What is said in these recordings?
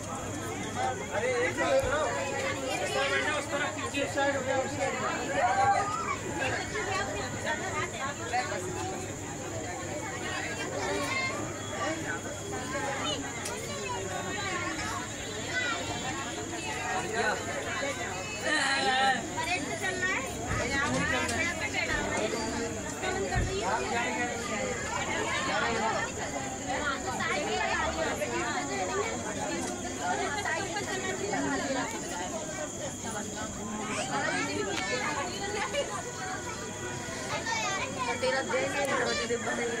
अरे एक बार बनाओ ऐसा बैठो उस तरफ कीजिए साइड हो गया उसके क्या मोबाइल दियो मोबाइल दे मोबाइल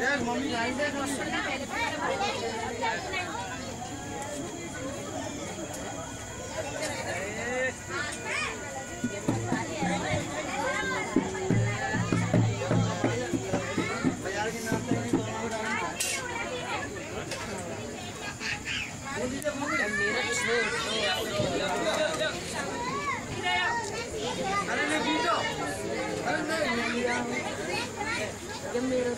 देख मम्मी ये मेरा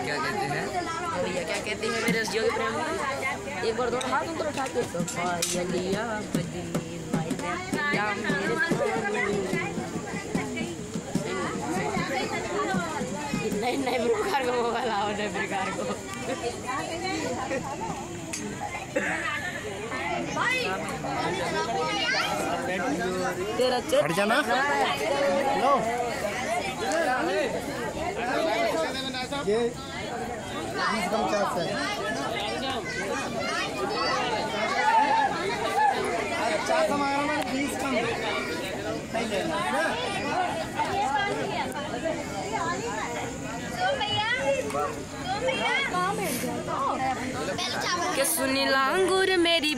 क्या कहते हैं भैया क्या कहते हैं मेरे जियो के प्रेम में एक बार दोनों हाथ ऊपर उठा के तो भैया लिया बदी भाई ने या मेरे नहीं नहीं प्रकार मोबाइल आओ नहीं प्रकार को हट जाना लो। ये कम चार्ज है अच्छा हमारा बीस कम नहीं लेना के सुनी लांगुर मेरी